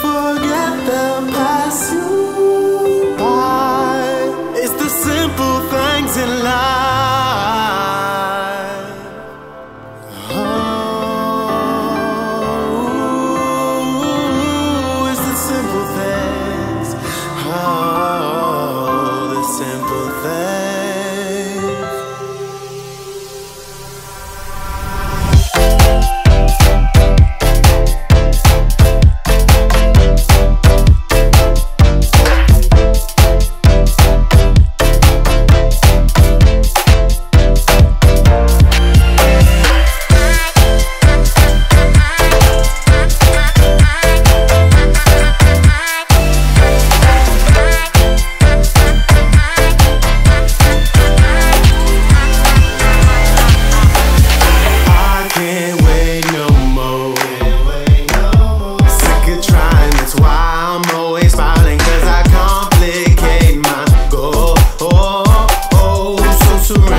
forget the past. to me.